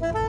Bye.